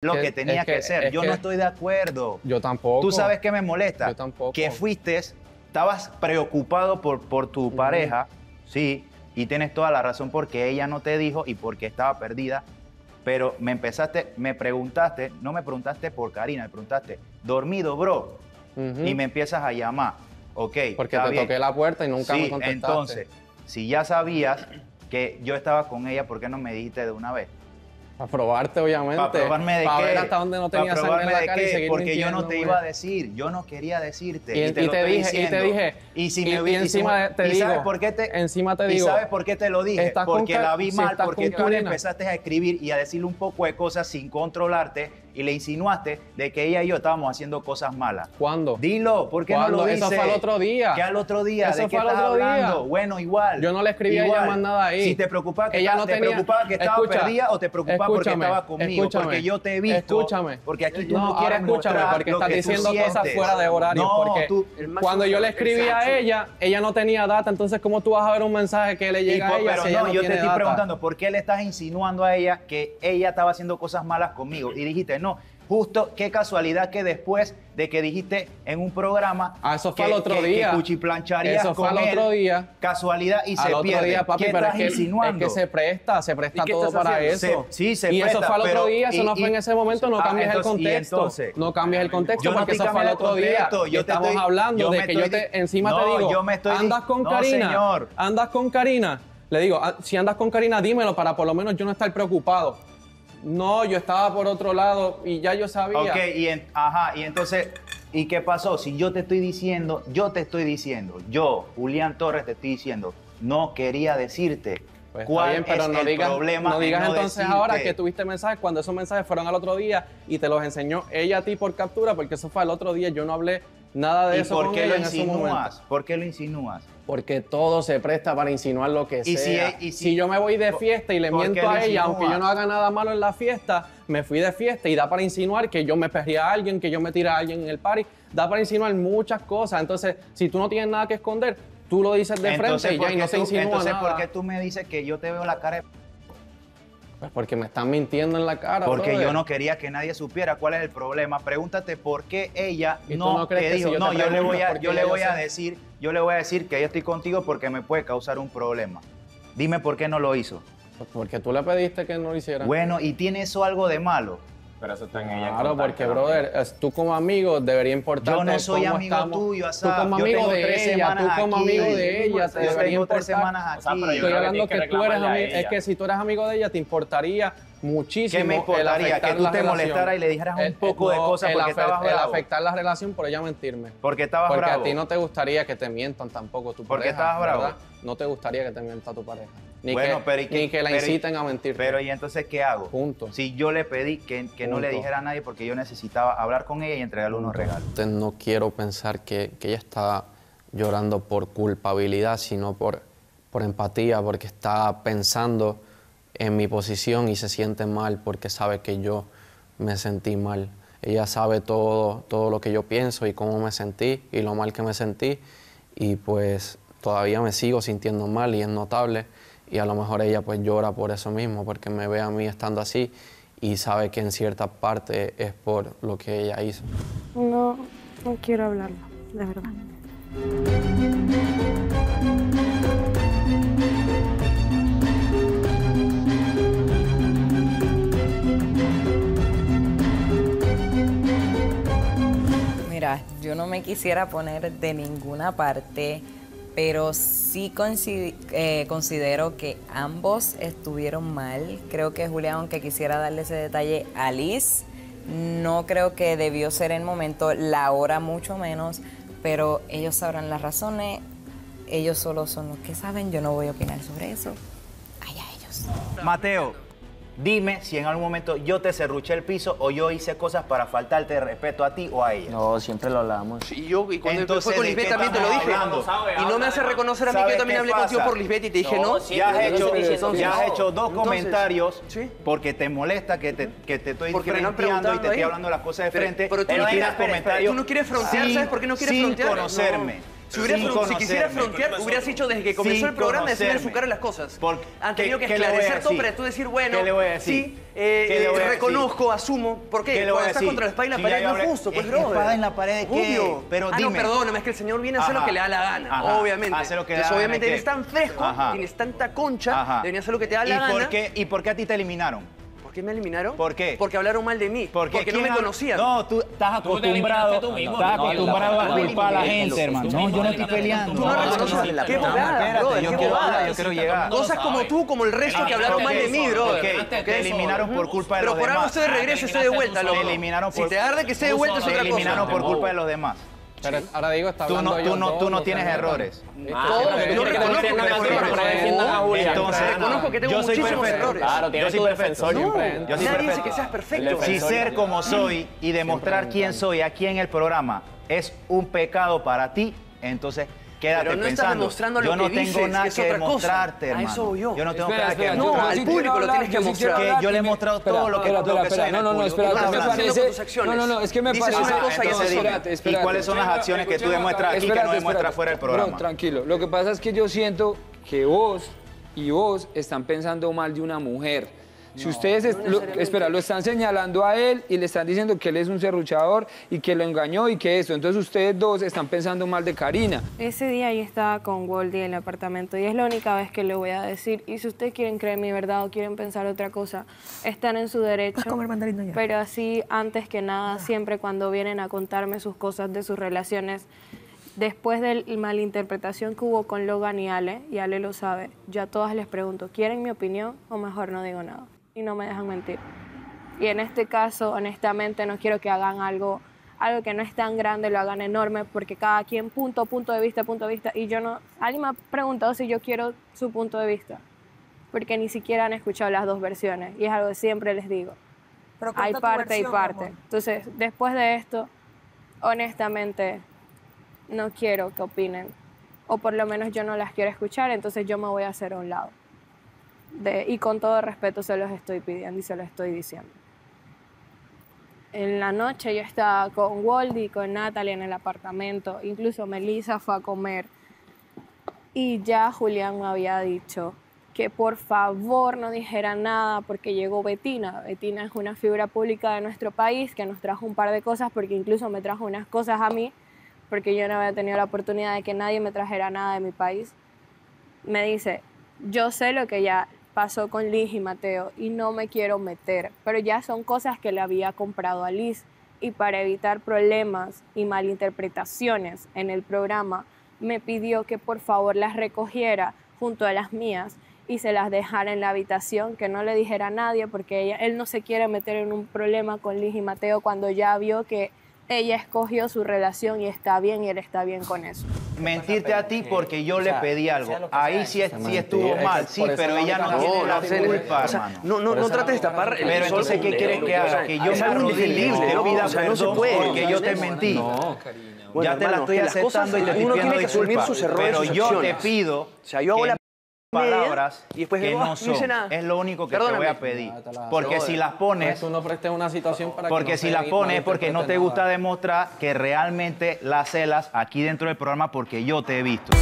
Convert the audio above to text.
lo Que- que tenía que- que, ser. es Yo que- no estoy de acuerdo. Yo tampoco. Tú sabes qué me molesta. Yo tampoco. Que fuiste, estabas preocupado por, por tu pareja, sí, y tienes toda la razón porque ella no te dijo y porque estaba perdida. Pero me empezaste, me preguntaste, no me preguntaste por Karina, me preguntaste, dormido, bro. Y me empiezas a llamar. Ok. Porque está te bien. toqué la puerta y nunca me contestaste. entonces, si ya sabías que yo estaba con ella, ¿por qué no me dijiste de una vez? Para probarte, obviamente. ¿Para probarme de Para qué? ver hasta dónde no tenía ¿Para sangre en la cara y qué? Porque yo no te iba a decir, yo no quería decirte. Y, Y, te y dije, y te dije, Y si y- me y y si encima te ¿y digo, sabes por qué te encima te ¿Y digo, sabes por qué te lo dije? Porque la vi mal, porque tú le empezaste a escribir y a decirle un poco de cosas sin controlarte y le insinuaste de que ella y yo estábamos haciendo cosas malas. ¿Cuándo? Dilo, ¿por qué no lo dices? Eso fue al otro día. ¿Qué al otro día? Eso ¿De qué fue al estás otro día. hablando? Bueno, igual. Yo no le escribí a ella Igual. más nada ahí. Si te preocupaba que, Ella estaba, no te tenía- preocupaba que estaba Escucha, perdida o te preocupaba porque estaba conmigo. escúchame, porque yo te he visto. Escúchame. Porque aquí tú no, no, quieres escúchame, porque lo estás que tú diciendo cosas fuera de horario. No, porque tú- cuando yo le escribí a ella, ella no tenía data, entonces ¿cómo tú vas a ver un mensaje que le llega a ella pero si ella no, yo te estoy preguntando, ¿por qué le estás insinuando a ella que ella estaba haciendo cosas malas conmigo? Y dijiste, no, justo qué casualidad que después de que dijiste en un programa Ah, eso fue que, al otro que- día. que Eso fue con al él, otro día. Casualidad y Al se otro pierde. día, papi, ¿Qué pero es que, insinuando? es que se presta, se presta ¿Y todo para haciendo? eso. Se- sí, se y eso presta, fue al otro día, eso y- no fue y- en ese momento, no Ah, cambies entonces- el y contexto. entonces- no cambies el contexto porque eso fue al otro día. yo Estamos estoy- hablando yo de que yo te, encima te digo, andas con Karina, andas con Karina. Le digo, ah, si andas con Karina, dímelo para por lo menos yo no estar preocupado. No, yo estaba por otro lado y ya yo sabía. Ok, y en- ajá, y entonces, ¿y qué pasó? Si yo te estoy diciendo, yo te estoy diciendo, yo, Julián Torres, te estoy diciendo, no quería decirte. Pues ¿Cuál bien, pero es no el digas, problema? no en digas no entonces decirte? ahora que tuviste mensajes cuando esos mensajes fueron al otro día y te los enseñó ella a ti por captura, porque eso fue al otro día. Yo no hablé nada de ¿Y eso por con qué ella lo insinúas? ¿Por qué lo insinúas? Porque todo se presta para insinuar lo que Y si sea. e- y si, si- yo me voy de fiesta y le ¿por qué miento a ella, aunque yo no haga nada malo en la fiesta, me fui de fiesta y da para insinuar que yo me perría a alguien, que yo me tira a alguien en el party, da para insinuar muchas cosas. Entonces, si tú no tienes nada que esconder, tú lo dices de entonces, frente y ¿por ya y no se tú- insinúa entonces nada. ¿por qué tú me dices que yo te veo la cara de Pues porque me están mintiendo en la cara. Porque brother. yo no quería que nadie supiera cuál es el problema. Pregúntate por qué ella ¿Y tú no, no te dijo. si yo no, te yo le voy a, yo le voy decir, yo le voy a decir que yo estoy contigo porque me puede causar un problema. Dime por qué no lo hizo. Pues porque tú le pediste que no lo hiciera. Bueno, y tiene eso algo de malo. Pero eso está en ella. Claro, porque, brother, tú como amigo debería importarte Yo no soy cómo amigo estamos. tuyo, Tú Asaf. como Yo amigo tengo de tres ella, tú como aquí. amigo de ella, te Yo debería tengo tres importar. semanas O sea, aquí. pero yo Estoy hablando que, que tú eres amigo, es que si tú eres amigo de ella, te importaría muchísimo ¿Qué me importaría? Que tú te relación. molestaras y le dijeras un El- poco de no, cosas el porque afe- estabas El bravo. afectar la relación por ella mentirme. Porque estabas Porque bravo. a ti no te gustaría que te mientan tampoco tu Porque pareja. estabas bravo. ¿verdad? No te gustaría que te mienta tu pareja. Ni, Bueno, que, pero ¿y ni que la inciten a mentir. Pero ¿y entonces qué hago? Punto. Si yo le pedí que, que no le dijera a nadie porque yo necesitaba hablar con ella y entregarle unos regalos. Entonces, no quiero pensar que, que ella está llorando por culpabilidad, sino por, por empatía, porque está pensando en mi posición y se siente mal porque sabe que yo me sentí mal. Ella sabe todo, todo lo que yo pienso y cómo me sentí y lo mal que me sentí y pues todavía me sigo sintiendo mal y es notable y a lo mejor ella pues llora por eso mismo, porque me ve a mí estando así y sabe que en cierta parte es por lo que ella hizo. No, no quiero hablarlo, de verdad. Mira, yo no me quisiera poner de ninguna parte, pero sí eh, considero que ambos estuvieron mal. Creo que Julián, aunque quisiera darle ese detalle a Liz, no creo que debió ser el momento, la hora mucho menos, pero ellos sabrán las razones, ellos solo son los que saben, yo no voy a opinar sobre eso. Allá ellos. Mateo, dime si en algún momento yo te cerruché el piso o yo hice cosas para faltarte de respeto a ti o a ella. No, siempre lo hablamos. Y yo, y cuando Entonces, fue con ¿de Lisbeth también te lo dije. hablando? Y no me hace reconocer a mí que ¿Sabes yo también hablé pasa? contigo por Lisbeth y te dije no. Ya has hecho, Entonces, ya has hecho dos entonces, comentarios sí. porque te molesta que te, que te estoy Porque frenteando y te estoy hablando las cosas de Pero- frente. pero tú y no quieres- comentarios tú no quieres frontear, sin- ¿sabes por qué no quieres sin frontear? conocerme. Si, hubiera si quisiera frontear, hubieras dicho desde que comenzó el programa decirle en su cara las cosas. Porque- Han ¿qué- tenido que esclarecer todo para tú decir, bueno, ¿Qué le voy a decir? sí, ¿Qué le voy a decir? reconozco, asumo. ¿Por qué? ¿Qué le voy Cuando a estás decir? contra la espalda y la Si pared no es justo, pues, ¿Es brother. espada en la pared qué? Obvio. Pero ah, no, perdóname, es que el señor viene a hacer lo que le da la gana, Ajá. obviamente. Hace lo que le Entonces, da la obviamente eres tan fresco, tienes tanta concha, deberías hacer lo que te da la ¿Y gana. ¿Y por qué a ti te eliminaron? ¿Por qué me eliminaron? ¿Por qué? Porque hablaron mal de mí. Porque, porque no me ¿quién ha- conocían. No, tú estás te acostumbrado, eliminaste tú mismo. estás acostumbrado no, a culpar a la gente, no, hermano. No, yo no te estoy peleando. tú no No, reconoces qué bobada, yo qué quiero- llegar. Cosas como tú, como el resto que hablaron mal de mí, ¿ok? Te eliminaron por culpa de Pero los por algo demás. estoy de regreso, estoy de vuelta, Te loco. eliminaron Si por- te arde que esté de vuelta es Te otra cosa. eliminaron por culpa de los demás. Pero ahora digo, está Tú no, tú no, tú no tienes errores. Yo es que. Entonces, Reconozco que tengo yo soy muchísimos perfecto. errores. Claro, yo tienes soy tu perfecto. defensor No, siempre. Yo soy nadie dice que seas perfecto. Si ser como soy y demostrar quién soy aquí en el programa es un pecado para ti, entonces quédate Pero no estás pensando. demostrando lo yo no que tengo dices, nada que es que demostrarte, A hermano. eso voy yo. no tengo Espera, nada espera, que No, yo- yo demostrar. al sí público lo tienes que yo mostrar. yo le he mostrado espera, todo lo que espera, tengo que el No, no, no, espera, ¿Qué es que estás me parece... No, no, no, es que me Dices parece... una cosa y Entonces haces dime, espérate, ¿y espérate. cuáles son las acciones que tú demuestras aquí que no demuestras fuera del programa? tranquilo. Lo que pasa es que yo siento que vos y vos están pensando mal de una mujer. Si ustedes, es- lo, espera, lo están señalando a él y le están diciendo que él es un serruchador y que lo engañó y que eso. Entonces ustedes dos están pensando mal de Karina. Ese día yo estaba con Goldie en el apartamento y es la única vez que le voy a decir. Y si ustedes quieren creer mi verdad o quieren pensar otra cosa, están en su derecho. Pero así, antes que nada, siempre cuando vienen a contarme sus cosas de sus relaciones, después de la malinterpretación que hubo con Logan y Ale, y Ale lo sabe, yo a todas les pregunto, ¿quieren mi opinión o mejor no digo nada? Y no me dejan mentir. Y en este caso, honestamente, no quiero que hagan algo, algo que no es tan grande, lo hagan enorme, porque cada quien punto, punto de vista, punto de vista. Y yo no, alguien me ha preguntado si yo quiero su punto de vista, porque ni siquiera han escuchado las dos versiones. Y es algo que siempre les digo. Pero Hay parte y versión, parte. amor. Entonces, después de esto, honestamente, no quiero que opinen. O por lo menos yo no las quiero escuchar, entonces yo me voy a hacer a un lado. De- y con todo respeto se los estoy pidiendo y se los estoy diciendo. En la noche yo estaba con Waldy con Natalie en el apartamento, incluso Melissa fue a comer. Y ya Julián me había dicho que por favor no dijera nada porque llegó Betina. Betina es una figura pública de nuestro país que nos trajo un par de cosas porque incluso me trajo unas cosas a mí porque yo no había tenido la oportunidad de que nadie me trajera nada de mi país. Me dice, yo sé lo que ya pasó con Liz y Mateo y no me quiero meter, pero ya son cosas que le había comprado a Liz. Y para evitar problemas y malinterpretaciones en el programa me pidió que por favor las recogiera junto a las mías y se las dejara en la habitación, que no le dijera a nadie porque él no se quiere meter en un problema con Liz y Mateo cuando ya vio que ella escogió su relación y está bien y él está bien con eso. Mentirte a ti porque yo le sea, pedí algo. Ahí sea, sí, es- esa sí estuvo mal, sí, pero la ella no única tiene la no, culpa, o sea, no, no, no trates de tapar el Pero entonces, ¿qué quieres que haga? Que yo me arrodille te pida no perdón porque yo te mentí. No. Bueno, ya te la estoy cosas- aceptando y te estoy uno pidiendo tiene que asumir disculpas. sus errores, Pero sus yo te pido O sea, yo hago que la palabras y después que digo, ah, no no son. Es lo único que te voy a pedir. No, Porque si las pones, tú no prestes una situación para que porque no si las pones es porque no te gusta nada. demostrar que realmente las celas aquí dentro del programa porque yo te he visto.